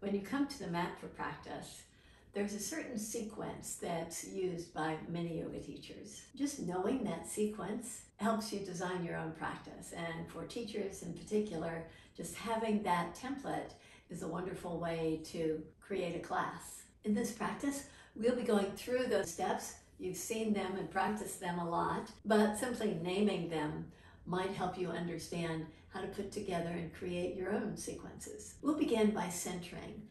When you come to the mat for practice, there's a certain sequence that's used by many yoga teachers. Just knowing that sequence helps you design your own practice. And for teachers in particular, just having that template is a wonderful way to create a class. In this practice, we'll be going through those steps. You've seen them and practiced them a lot, but simply naming them might help you understand how to put together and create your own sequences. We'll begin by centering.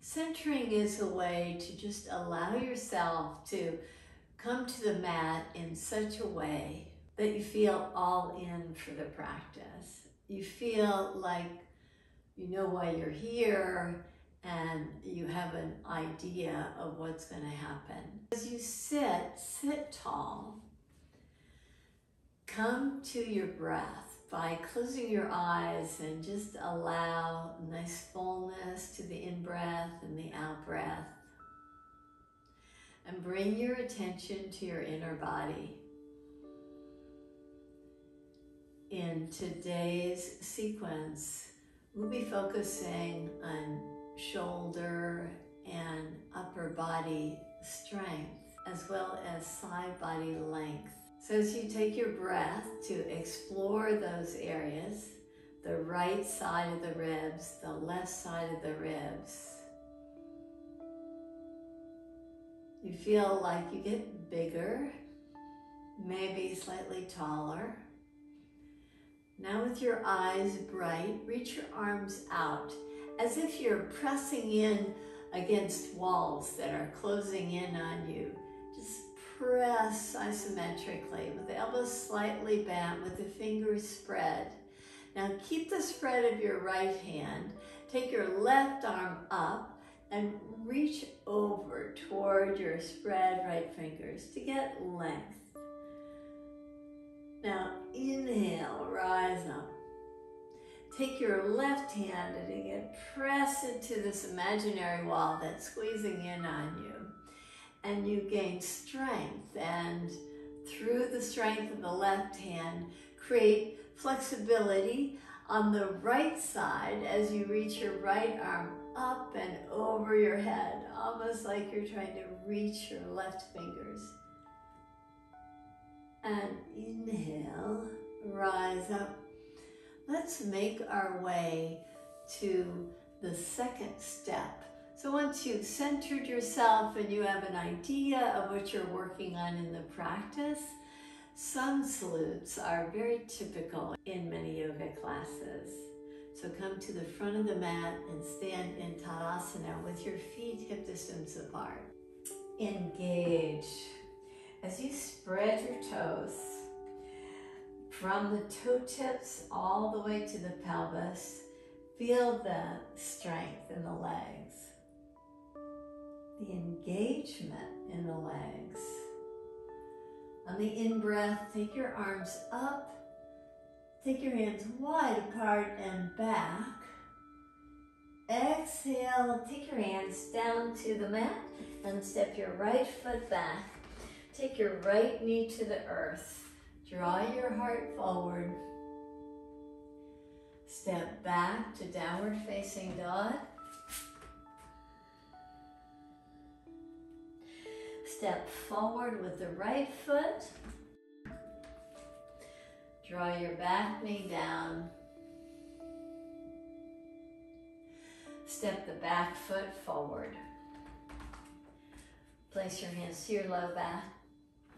Centering is a way to just allow yourself to come to the mat in such a way that you feel all in for the practice. You feel like you know why you're here and you have an idea of what's going to happen. As you sit, sit tall. Come to your breath by closing your eyes and just allow nice fullness to the in-breath and the out-breath. And bring your attention to your inner body. In today's sequence, we'll be focusing on shoulder and upper body strength, as well as side body length. So as you take your breath to explore those areas, the right side of the ribs, the left side of the ribs, you feel like you get bigger, maybe slightly taller. Now with your eyes bright, reach your arms out as if you're pressing in against walls that are closing in on you. Just press isometrically with the elbows slightly bent, with the fingers spread. Now keep the spread of your right hand. Take your left arm up and reach over toward your spread right fingers to get length. Now inhale, rise up. Take your left hand and again press it to this imaginary wall that's squeezing in on you. And you gain strength and through the strength of the left hand, create flexibility on the right side as you reach your right arm up and over your head, almost like you're trying to reach your left fingers. And inhale, rise up let's make our way to the second step. So once you've centered yourself and you have an idea of what you're working on in the practice, sun salutes are very typical in many yoga classes. So come to the front of the mat and stand in Tadasana with your feet hip distance apart. Engage. As you spread your toes, from the toe tips all the way to the pelvis, feel the strength in the legs, the engagement in the legs. On the in-breath, take your arms up, take your hands wide apart and back. Exhale, take your hands down to the mat and step your right foot back. Take your right knee to the earth. Draw your heart forward. Step back to downward facing dog. Step forward with the right foot. Draw your back knee down. Step the back foot forward. Place your hands to your low back.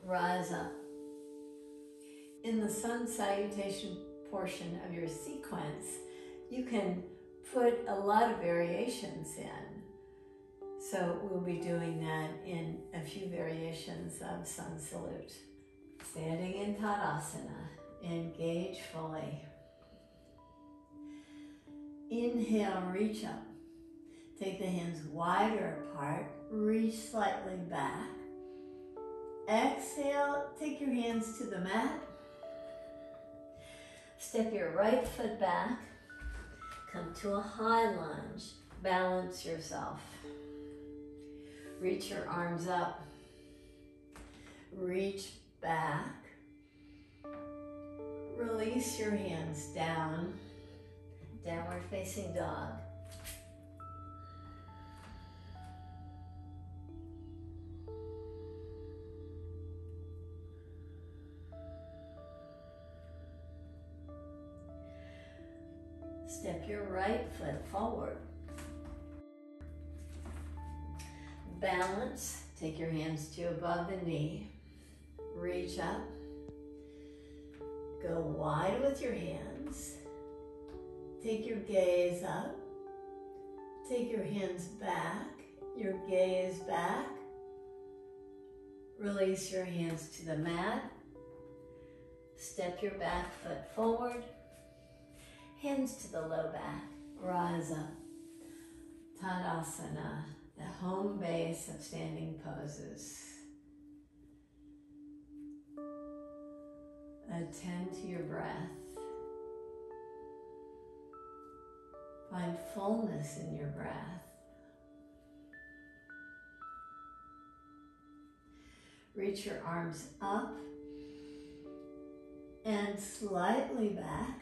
Rise up in the sun salutation portion of your sequence, you can put a lot of variations in. So we'll be doing that in a few variations of sun salute. Standing in Tadasana, engage fully. Inhale, reach up. Take the hands wider apart, reach slightly back. Exhale, take your hands to the mat Step your right foot back. Come to a high lunge. Balance yourself. Reach your arms up. Reach back. Release your hands down. Downward facing dog. The knee. Reach up. Go wide with your hands. Take your gaze up. Take your hands back, your gaze back. Release your hands to the mat. Step your back foot forward. Hands to the low back. Rise up. Tadasana, the home base of standing poses. Attend to your breath. Find fullness in your breath. Reach your arms up and slightly back.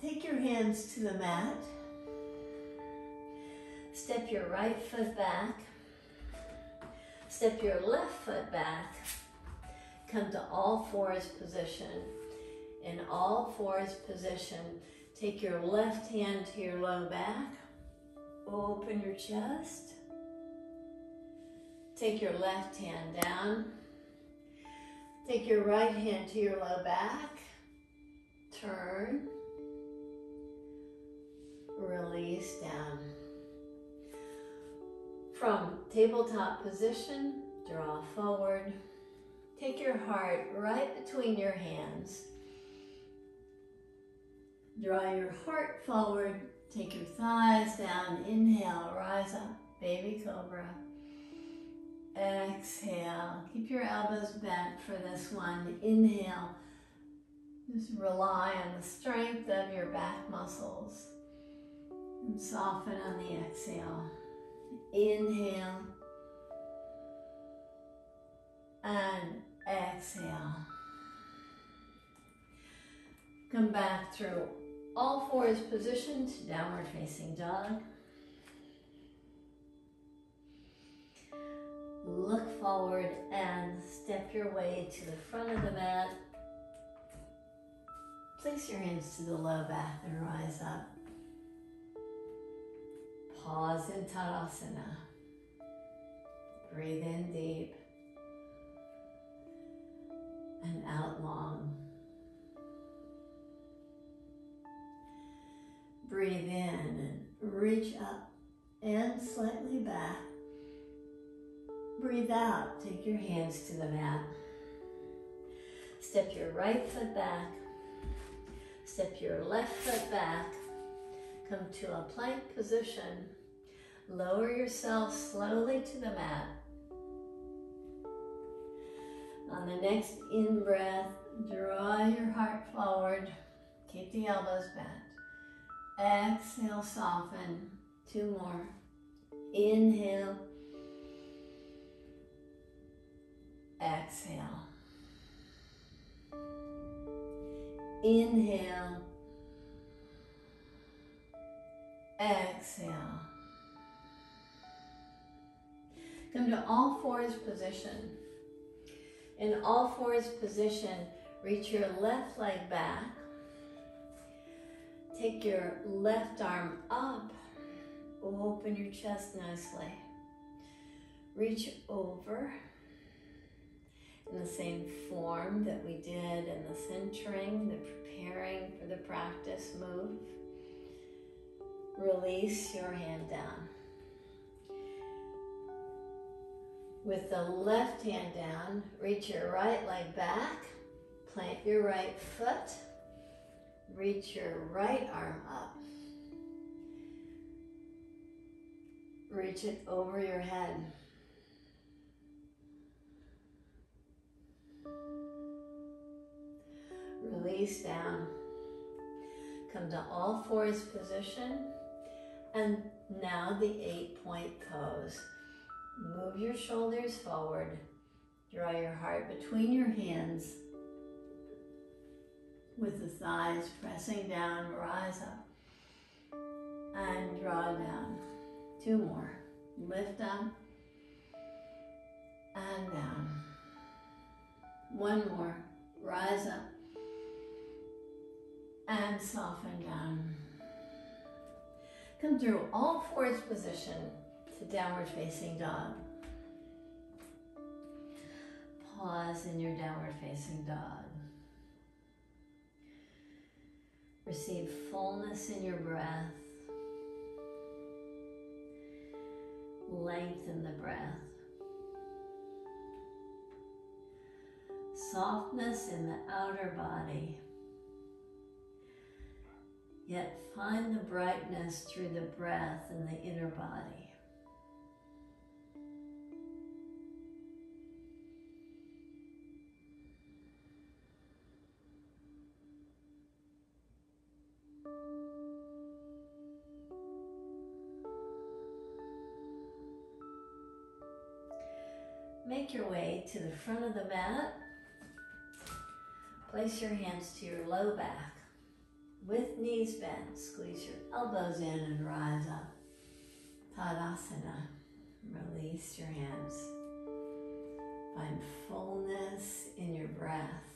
Take your hands to the mat. Step your right foot back. Step your left foot back. Come to all fours position. In all fours position, take your left hand to your low back. Open your chest. Take your left hand down. Take your right hand to your low back. Turn. Release down. From tabletop position, draw forward. Take your heart right between your hands. Draw your heart forward. Take your thighs down. Inhale, rise up, baby cobra. Exhale. Keep your elbows bent for this one. Inhale. Just rely on the strength of your back muscles. And soften on the exhale. Inhale. Exhale. Come back through all fours position to downward facing dog. Look forward and step your way to the front of the mat. Place your hands to the low back and rise up. Pause in Tadasana. Breathe in deep and out long. Breathe in and reach up and slightly back. Breathe out, take your hands to the mat. Step your right foot back. Step your left foot back. Come to a plank position. Lower yourself slowly to the mat. On the next in breath, draw your heart forward. Keep the elbows bent. Exhale, soften. Two more. Inhale. Exhale. Inhale. Exhale. Come to all fours position. In all fours position, reach your left leg back. Take your left arm up. Open your chest nicely. Reach over in the same form that we did in the centering, the preparing for the practice move. Release your hand down. With the left hand down, reach your right leg back, plant your right foot, reach your right arm up. Reach it over your head. Release down. Come to all fours position. And now the eight point pose. Move your shoulders forward. Draw your heart between your hands. with the thighs pressing down, rise up and draw down. Two more. Lift up and down. One more. Rise up and soften down. Come through all fours position to downward facing dog. Pause in your downward facing dog. Receive fullness in your breath. Lengthen the breath. Softness in the outer body. Yet find the brightness through the breath in the inner body. Make your way to the front of the mat. Place your hands to your low back. With knees bent, squeeze your elbows in and rise up. Tadasana. Release your hands. Find fullness in your breath.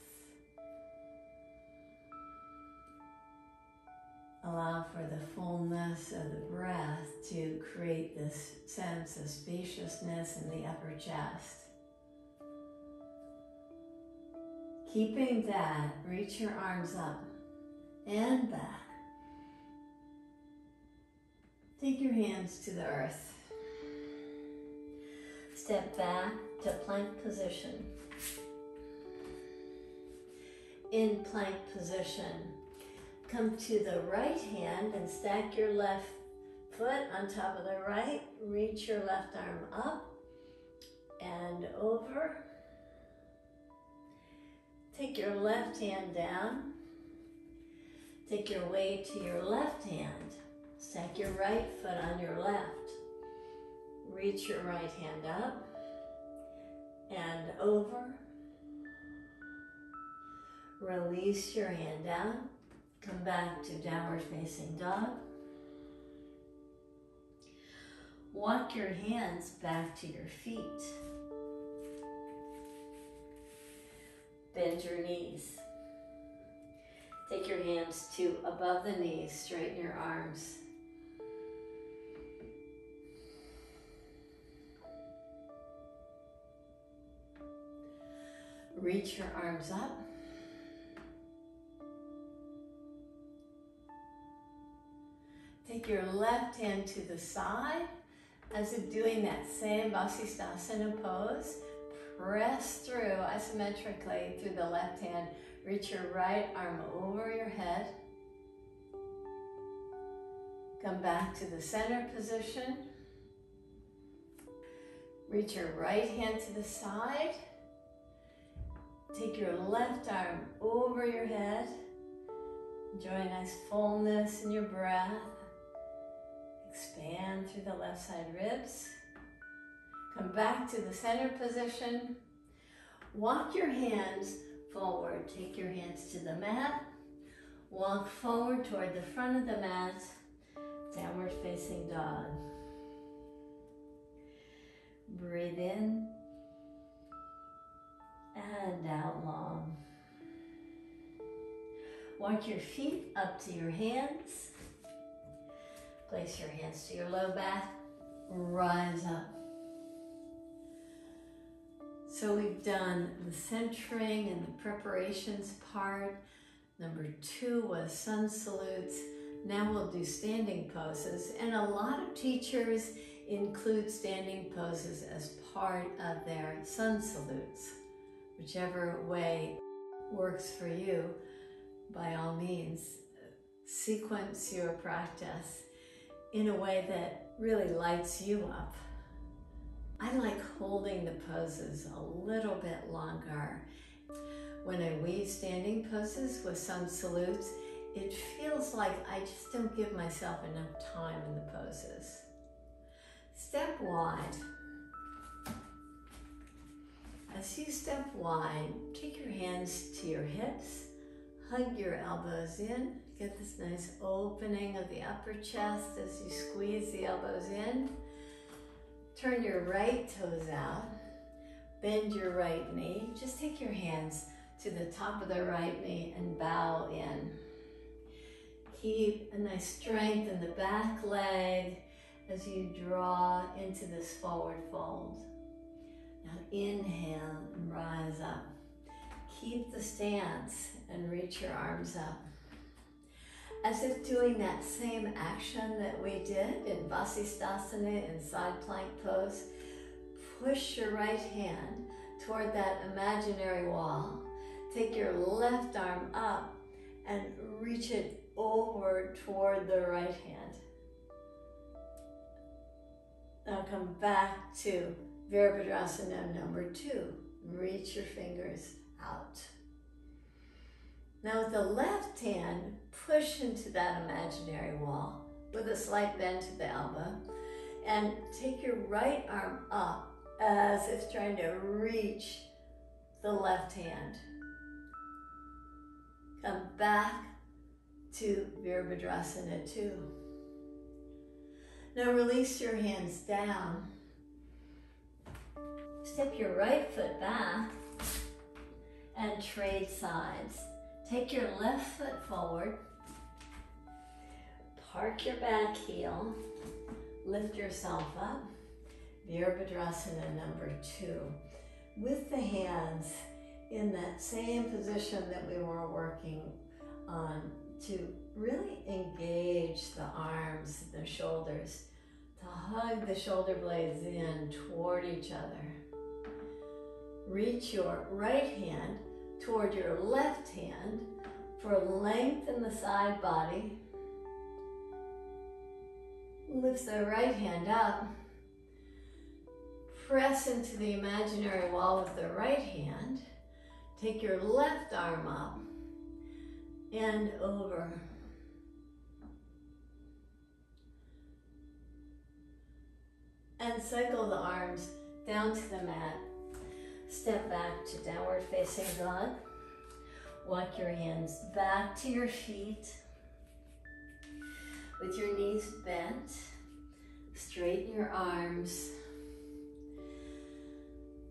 Allow for the fullness of the breath to create this sense of spaciousness in the upper chest. Keeping that, reach your arms up and back. Take your hands to the earth. Step back to plank position. In plank position, come to the right hand and stack your left foot on top of the right. Reach your left arm up and over. Take your left hand down Take your weight to your left hand. Stack your right foot on your left. Reach your right hand up and over. Release your hand down. Come back to downward facing dog. Walk your hands back to your feet. Bend your knees. Take your hands to above the knees, straighten your arms. Reach your arms up. Take your left hand to the side as if doing that same Vasisthasana pose. Press through isometrically through the left hand Reach your right arm over your head. Come back to the center position. Reach your right hand to the side. Take your left arm over your head. Enjoy a nice fullness in your breath. Expand through the left side ribs. Come back to the center position. Walk your hands forward. Take your hands to the mat. Walk forward toward the front of the mat. Downward facing dog. Breathe in and out long. Walk your feet up to your hands. Place your hands to your low back. Rise up. So we've done the centering and the preparations part. Number two was sun salutes. Now we'll do standing poses. And a lot of teachers include standing poses as part of their sun salutes. Whichever way works for you, by all means, sequence your practice in a way that really lights you up. I like holding the poses a little bit longer. When I weave standing poses with sun salutes, it feels like I just don't give myself enough time in the poses. Step wide. As you step wide, take your hands to your hips, Hug your elbows in. Get this nice opening of the upper chest as you squeeze the elbows in. Turn your right toes out. Bend your right knee. Just take your hands to the top of the right knee and bow in. Keep a nice strength in the back leg as you draw into this forward fold. Now inhale and rise up. Keep the stance and reach your arms up. As if doing that same action that we did in Vasisthasana in side plank pose, push your right hand toward that imaginary wall. Take your left arm up and reach it over toward the right hand. Now come back to Virabhadrasana number two. Reach your fingers out. Now with the left hand, push into that imaginary wall with a slight bend to the elbow and take your right arm up as if trying to reach the left hand. Come back to Virabhadrasana 2. Now release your hands down. Step your right foot back and trade sides. Take your left foot forward. Park your back heel. Lift yourself up. Virabhadrasana number two. With the hands in that same position that we were working on to really engage the arms, the shoulders, to hug the shoulder blades in toward each other. Reach your right hand toward your left hand for length in the side body. Lift the right hand up. Press into the imaginary wall with the right hand. Take your left arm up and over. And cycle the arms down to the mat Step back to downward facing dog. Walk your hands back to your feet with your knees bent. Straighten your arms.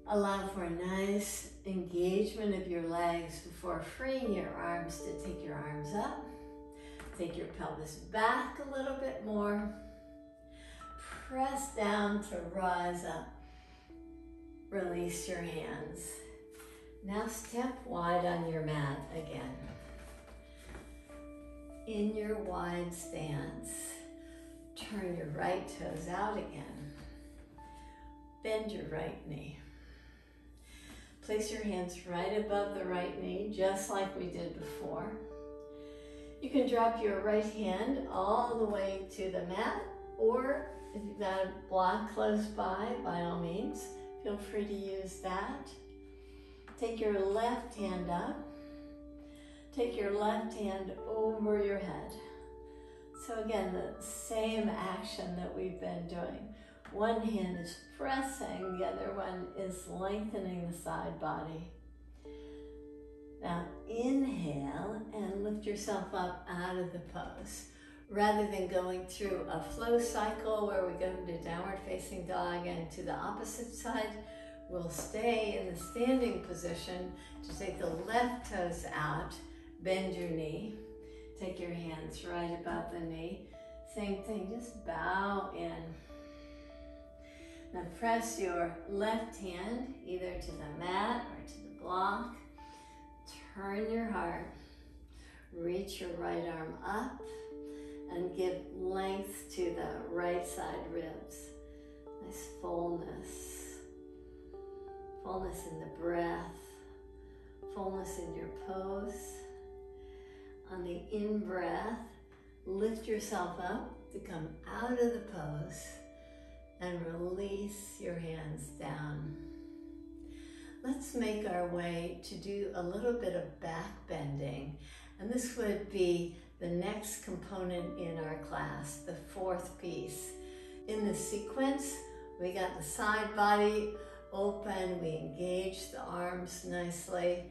Allow for a nice engagement of your legs before freeing your arms to take your arms up. Take your pelvis back a little bit more. Press down to rise up. Release your hands. Now step wide on your mat again. In your wide stance, turn your right toes out again. Bend your right knee. Place your hands right above the right knee, just like we did before. You can drop your right hand all the way to the mat, or if you've got a block close by, by all means, Feel free to use that. Take your left hand up. Take your left hand over your head. So again, the same action that we've been doing. One hand is pressing, the other one is lengthening the side body. Now inhale and lift yourself up out of the pose rather than going through a flow cycle where we go to downward facing dog and to the opposite side, we'll stay in the standing position to take the left toes out, bend your knee, take your hands right above the knee. Same thing, just bow in. Now press your left hand either to the mat or to the block. Turn your heart. Reach your right arm up and give length to the right side ribs. Nice fullness. Fullness in the breath. Fullness in your pose. On the in breath, lift yourself up to come out of the pose and release your hands down. Let's make our way to do a little bit of back bending. And this would be the next component in our class, the fourth piece. In the sequence, we got the side body open, we engage the arms nicely,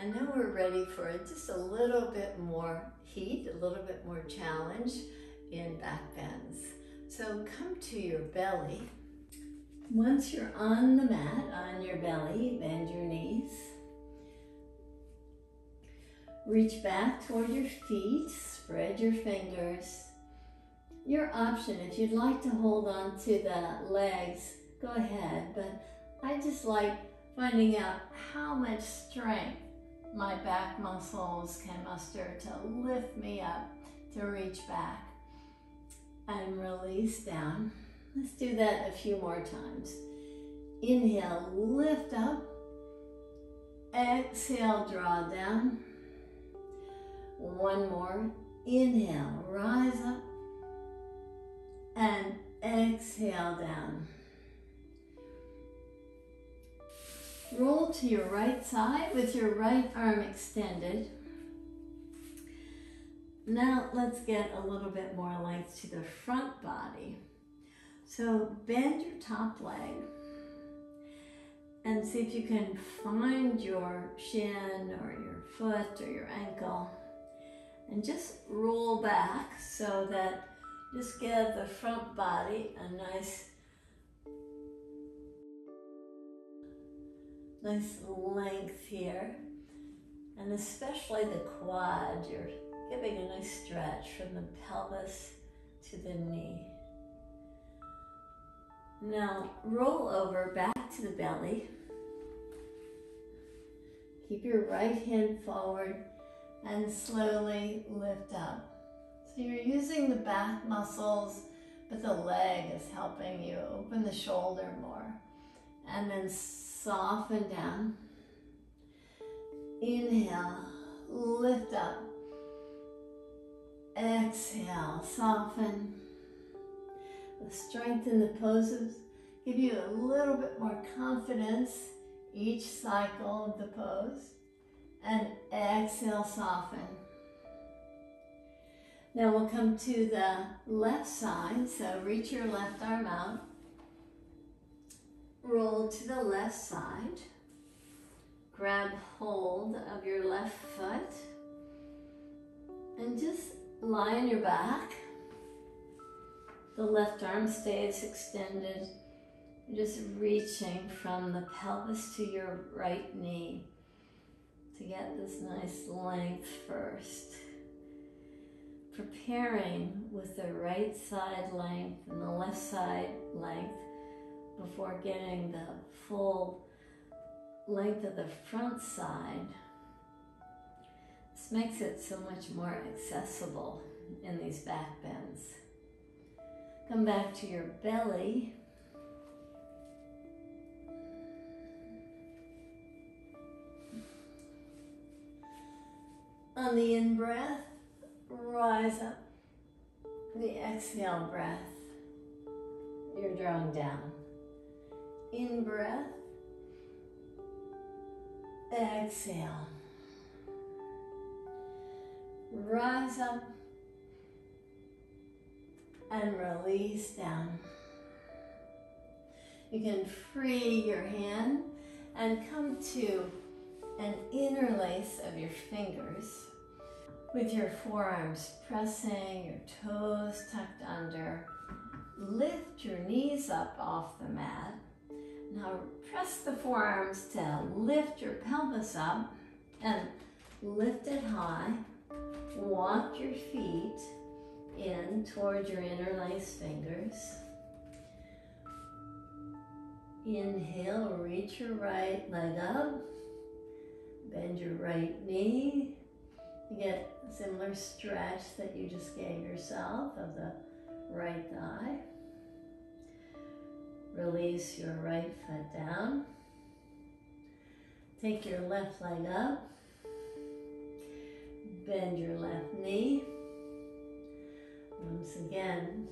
I know we're ready for just a little bit more heat, a little bit more challenge in back bends. So come to your belly. Once you're on the mat, on your belly, bend your knees. Reach back toward your feet, spread your fingers. Your option, if you'd like to hold on to the legs, go ahead, but I just like finding out how much strength my back muscles can muster to lift me up, to reach back and release down. Let's do that a few more times. Inhale, lift up. Exhale, draw down. One more. Inhale, rise up. And exhale down. Roll to your right side with your right arm extended. Now let's get a little bit more length to the front body. So bend your top leg and see if you can find your shin or your foot or your ankle and just roll back so that just give the front body a nice nice length here. And especially the quad you're giving a nice stretch from the pelvis to the knee. Now roll over back to the belly. Keep your right hand forward and slowly lift up so you're using the back muscles but the leg is helping you open the shoulder more and then soften down. Inhale, lift up. Exhale, soften. Strengthen the poses. Give you a little bit more confidence each cycle of the pose. And exhale, soften. Now we'll come to the left side. So reach your left arm out roll to the left side. Grab hold of your left foot and just lie on your back. The left arm stays extended. Just reaching from the pelvis to your right knee to get this nice length first. Preparing with the right side length and the left side length before getting the full length of the front side. This makes it so much more accessible in these back bends. Come back to your belly. On the in breath, rise up. The exhale breath, you're drawing down in breath, exhale. Rise up and release down. You can free your hand and come to an interlace of your fingers with your forearms pressing, your toes tucked under. Lift your knees up off the mat now press the forearms to lift your pelvis up and lift it high. Walk your feet in towards your interlaced fingers. Inhale, reach your right leg up. Bend your right knee. You get a similar stretch that you just gave yourself of the right thigh. Release your right foot down. Take your left leg up. Bend your left knee. Once again,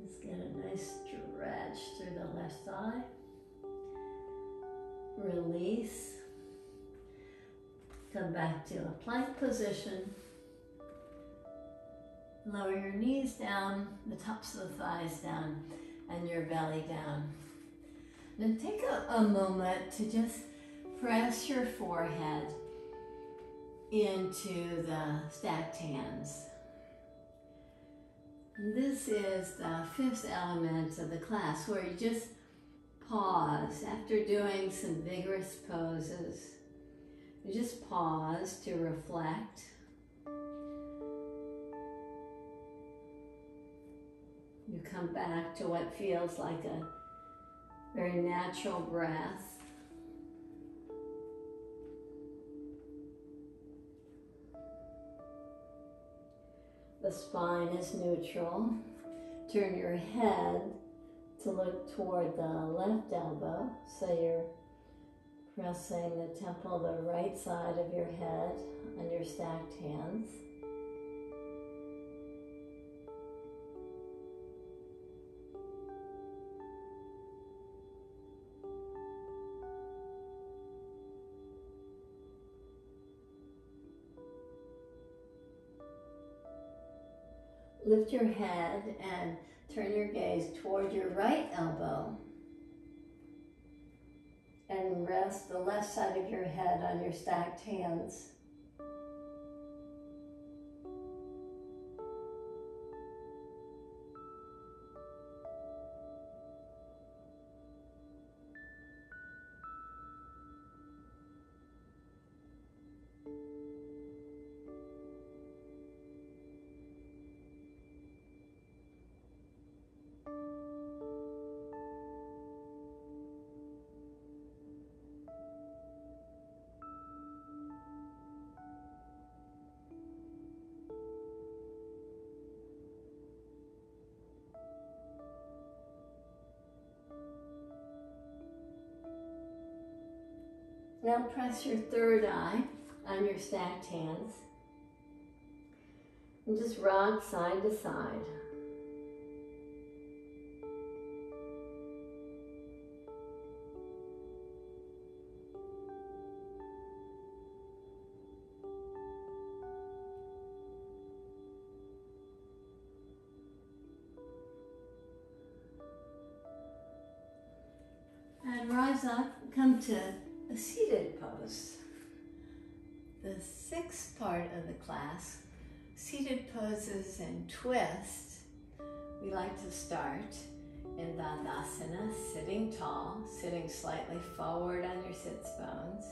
let's get a nice stretch through the left thigh. Release. Come back to a plank position. Lower your knees down, the tops of the thighs down and your belly down. Then take a, a moment to just press your forehead into the stacked hands. This is the fifth element of the class where you just pause after doing some vigorous poses. You just pause to reflect. You come back to what feels like a very natural breath. The spine is neutral. Turn your head to look toward the left elbow. So you're pressing the temple, the right side of your head on your stacked hands. Lift your head and turn your gaze toward your right elbow. And rest the left side of your head on your stacked hands. Now press your third eye on your stacked hands and just rock side to side. And rise up, come to seated pose. The sixth part of the class, seated poses and twists, we like to start in Dandasana, sitting tall, sitting slightly forward on your sits bones.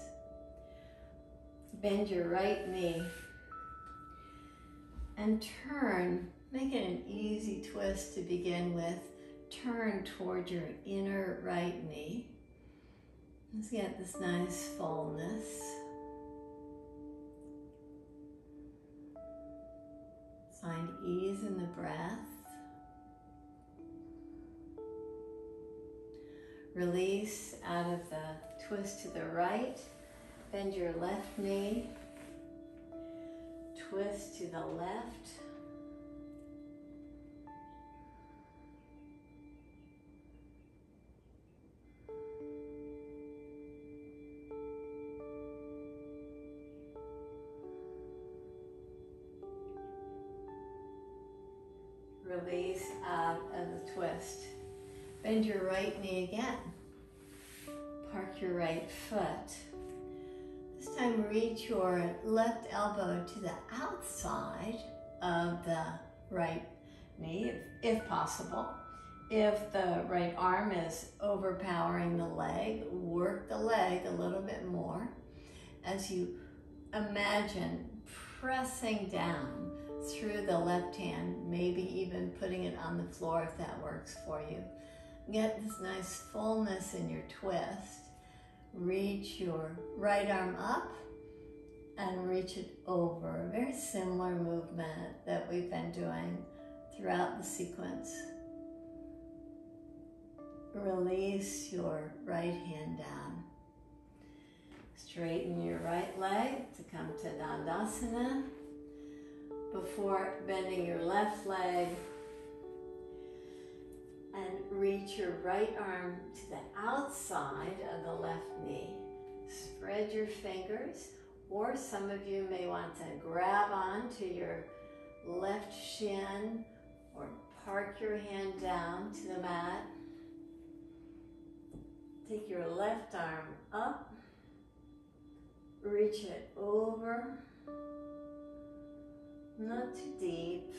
Bend your right knee and turn, make it an easy twist to begin with. Turn toward your inner right knee Let's get this nice fullness. Find ease in the breath. Release out of the twist to the right. Bend your left knee. Twist to the left. Release out of the twist. Bend your right knee again. Park your right foot. This time reach your left elbow to the outside of the right knee, if, if possible. If the right arm is overpowering the leg, work the leg a little bit more as you imagine pressing down through the left hand, maybe even putting it on the floor if that works for you. Get this nice fullness in your twist. Reach your right arm up and reach it over. A very similar movement that we've been doing throughout the sequence. Release your right hand down. Straighten your right leg to come to Dandasana before bending your left leg and reach your right arm to the outside of the left knee. Spread your fingers, or some of you may want to grab on to your left shin or park your hand down to the mat. Take your left arm up, reach it over Not too deep.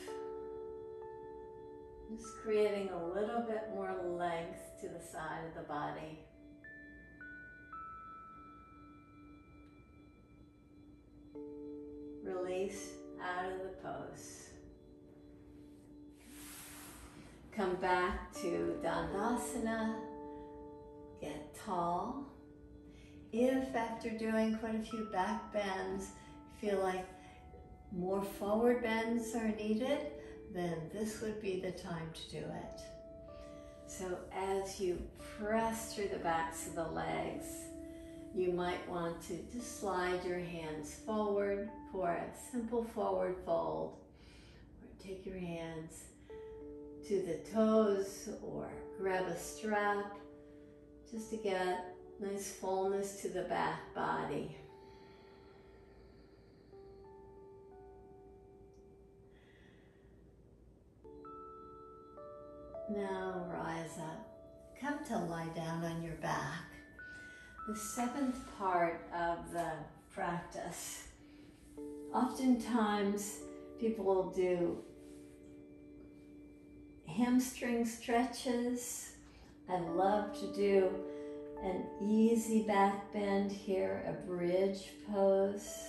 Just creating a little bit more length to the side of the body. Release out of the pose. Come back to Dandasana. Get tall. If after doing quite a few back bends, feel like more forward bends are needed, then this would be the time to do it. So as you press through the backs of the legs, you might want to just slide your hands forward for a simple forward fold. Or take your hands to the toes or grab a strap just to get nice fullness to the back body. Now rise up. Come to lie down on your back. The seventh part of the practice. Oftentimes, people will do hamstring stretches. I love to do an easy back bend here, a bridge pose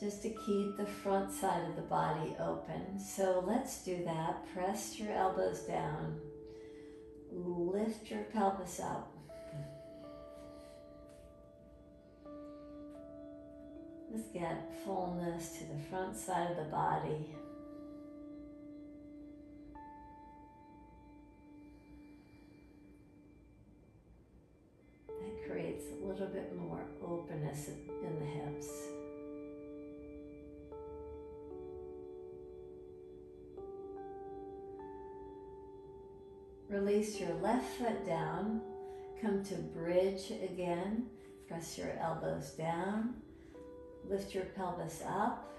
just to keep the front side of the body open. So let's do that. Press your elbows down. Lift your pelvis up. Let's get fullness to the front side of the body. That creates a little bit more openness in the hips. Release your left foot down. Come to bridge again. Press your elbows down. Lift your pelvis up.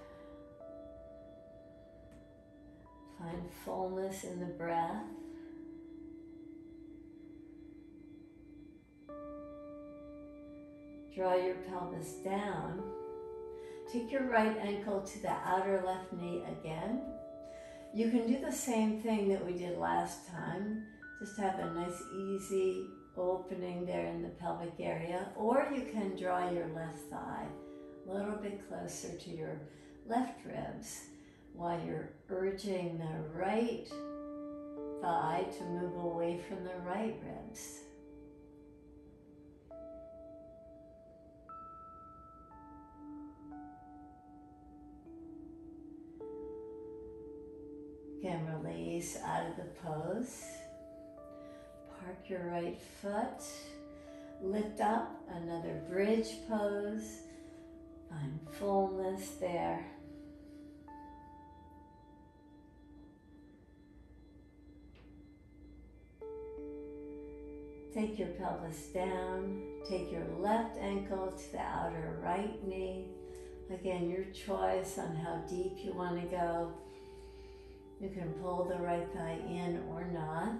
Find fullness in the breath. Draw your pelvis down. Take your right ankle to the outer left knee again. You can do the same thing that we did last time just have a nice easy opening there in the pelvic area, or you can draw your left thigh a little bit closer to your left ribs while you're urging the right thigh to move away from the right ribs. Again, release out of the pose. Park your right foot. Lift up, another bridge pose. Find fullness there. Take your pelvis down. Take your left ankle to the outer right knee. Again, your choice on how deep you want to go. You can pull the right thigh in or not.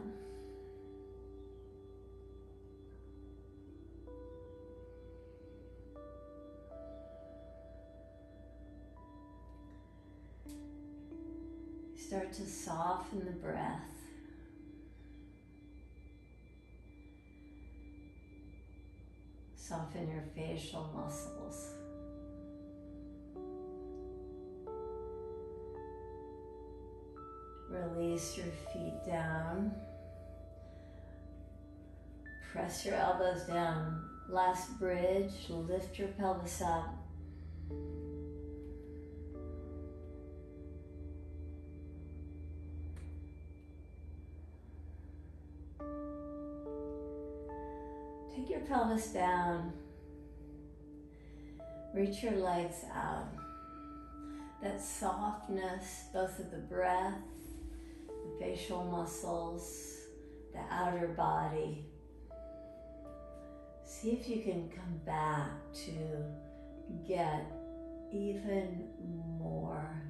Start to soften the breath. Soften your facial muscles. Release your feet down. Press your elbows down. Last bridge, lift your pelvis up. Take your pelvis down. Reach your legs out. That softness, both of the breath, the facial muscles, the outer body. See if you can come back to get even more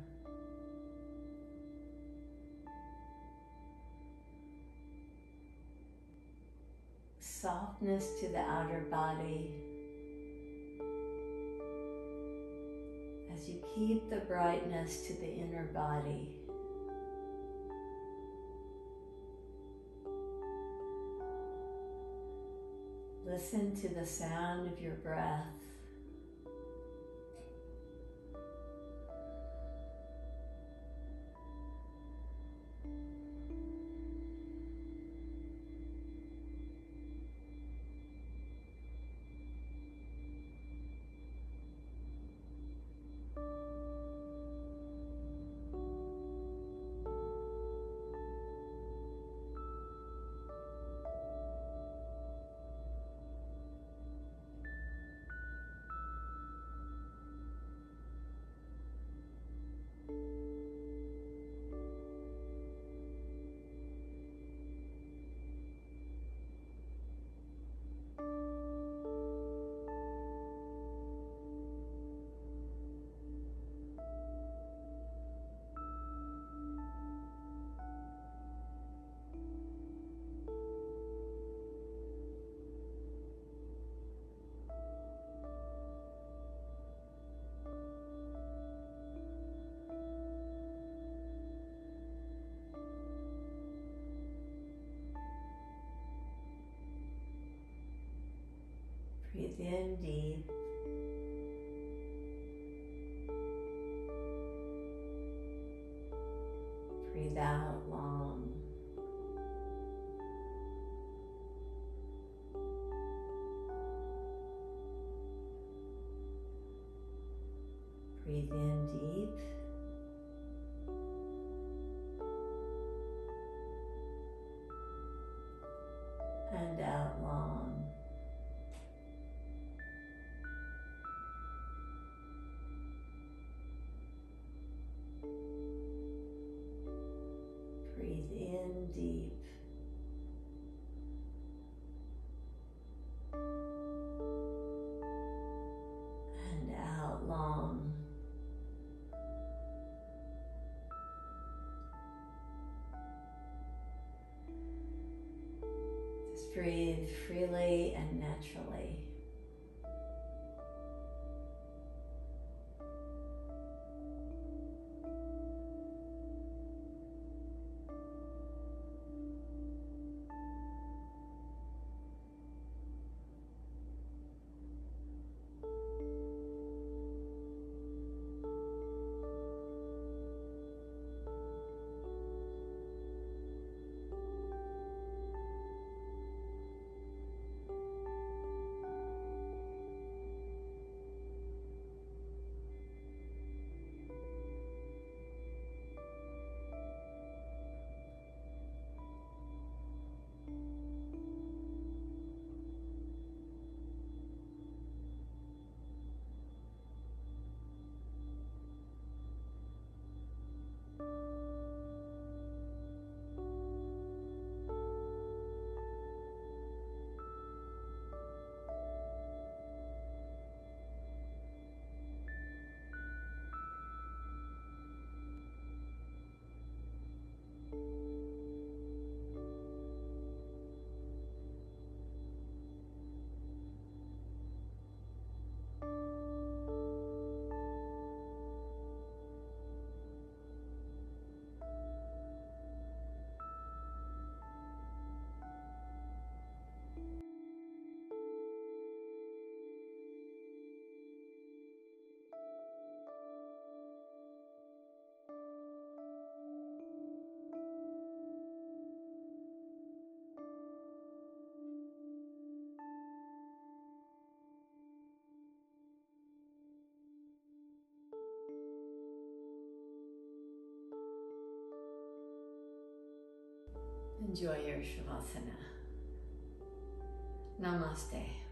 softness to the outer body as you keep the brightness to the inner body. Listen to the sound of your breath. Breathe in deep. Breathe out freely and naturally. Enjoy your Shavasana. Namaste.